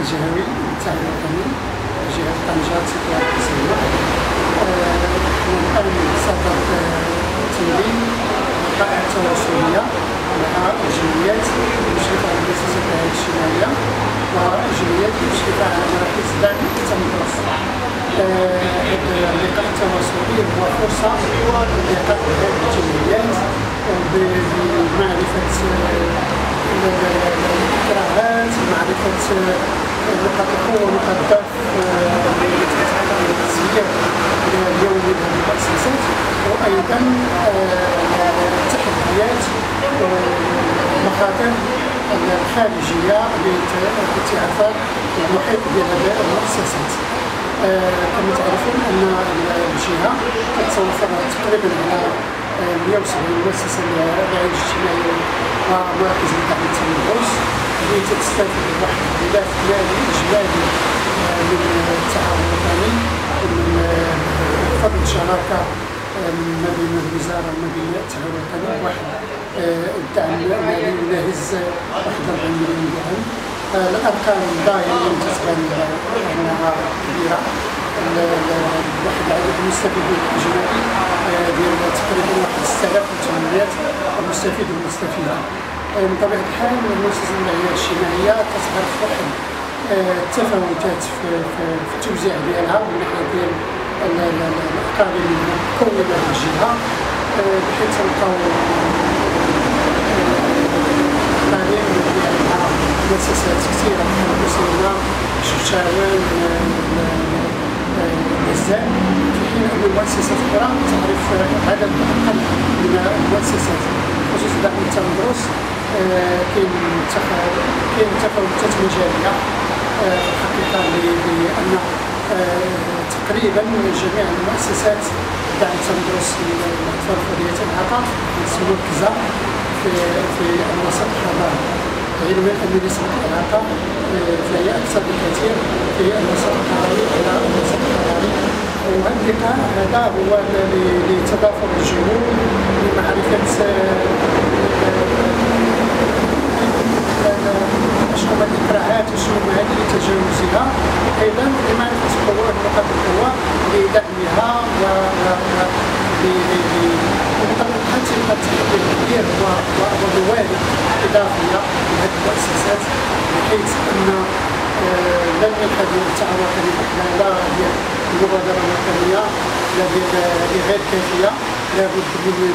الجهوي للاتحاد الوطني جهة طنجة تطوير القصيمة الآن صدر تنظيم وقائع تواصلية مع الجمعيات المشرفة على المؤسسات الاجتماعية والجمعيات المشرفة على مراكز الدعم التمدرس هذا اللقاء التواصلي هو فرصة للقاء الجمعيات بمعرفة الاكراهات معرفة الضعف التي تتعلق بالتسيير اليومي وأيضا التحديات والمخاطر الخارجية لاتعافى المحيط المؤسسات كما تعرفون الجهة تتوفر تقريبا على 170 مؤسسه للرعايه الاجتماعيه ومراكز الدعم التنفس اللي تستفيد بواحد الغلاف مالي اجمالي من التعاون الوطني ومن فضل شراكه ما بين الوزاره وما بين الاتحاد الوطني واحد الدعم المالي يناهز 41 مليون درهم الارقام ظاهريا تتبان انها كبيره واحد العدد المستفيدين الاجمالي ديال تقريبا واحد 6800 مستفيد ومستفيده من طبيعه الحال المؤسسه الرعايه الاجتماعيه كتعرف واحد التفاوتات في, في, في التوزيع ديالها من ناحية ديال الاقاليم المكونه الجهة بحيث تلقاو مؤسسات كثيرة بحال بوسيلة شفتاوان بزاف في حين أن المؤسسات الأخرى تعرف عدد أقل من المؤسسات خصوصا دعم التندرس كاين كاين تفاوتات مجالية الحقيقة لأن تقريبا جميع المؤسسات دعم التندرس للأطفال وحرية الإعاقة مركزة في الوسط الحضاري علما أن نسبه الاعاقه فهي أكثر بكثير في الوسط الحضاري على الوسط الحضاري وهذا هذا هو لتضافر الجهود لمعرفه وشنو هما هذه لتجاوزها أيضا لمعرفه القوه ونقاط القوة؟ لدعمها و تبقى التحدي الكبير وموارد إضافية لهذه المؤسسات بحيث أن لن ينحدر التعاون لا هي المبادره الوطنيه لا غير كافية لابد من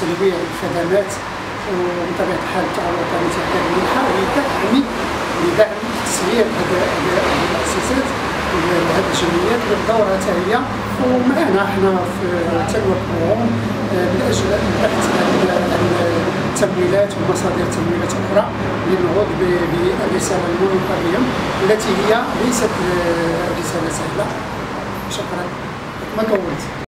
تنويع الخدمات ومن طبيعه الحال التعاون الوطني تحتاج منحه لدعم لدعم تسيير هذه المؤسسات هذه الجمعيات بدورها حتى هي. ومعنا إحنا في تنوقعهم من أجل البحث عن التمويلات ومصادر تمويلات أخرى للنهوض بالرساله المنوطه بهم التي هي ليست رسالة سهلة. شكرا. ما طولت؟